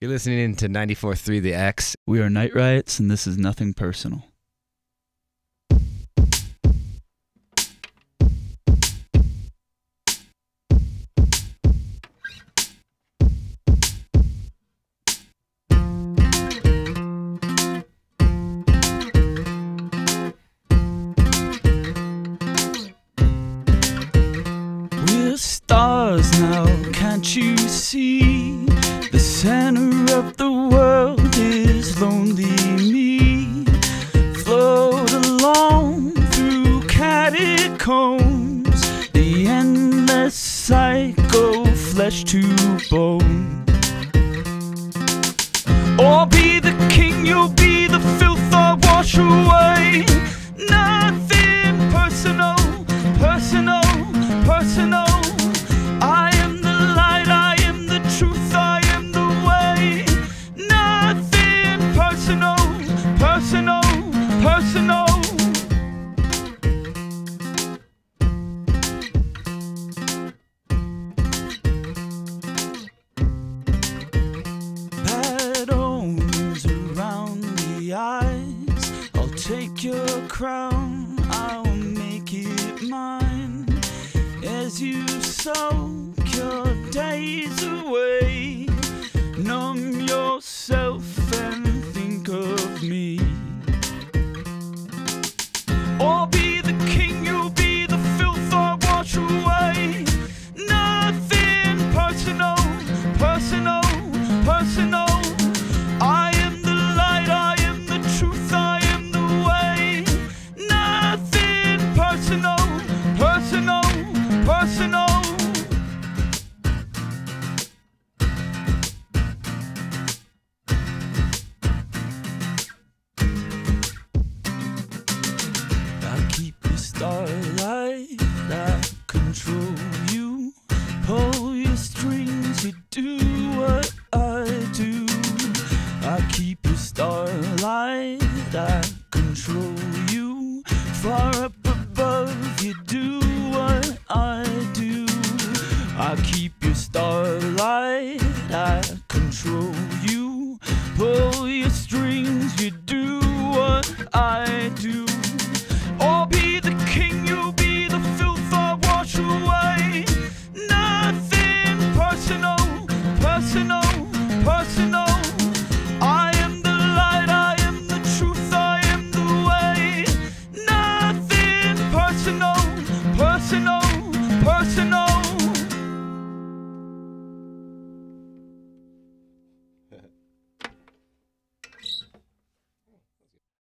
You're listening to 94.3 The X. We are Night Riots, and this is nothing personal. We're stars now, can't you see? Center of the world is lonely me. Float along through catacombs, the endless cycle, flesh to bone. Or be the king, you'll be the filth I wash away. Take your crown, I'll make it mine. As you soak your days away, numb yourself and think of me. Or be the king, you'll be the filth I wash away. Nothing personal, personal, personal. I keep your starlight, I control you. Pull your strings, you do what I do. I keep your starlight, I control you. Far up above, you do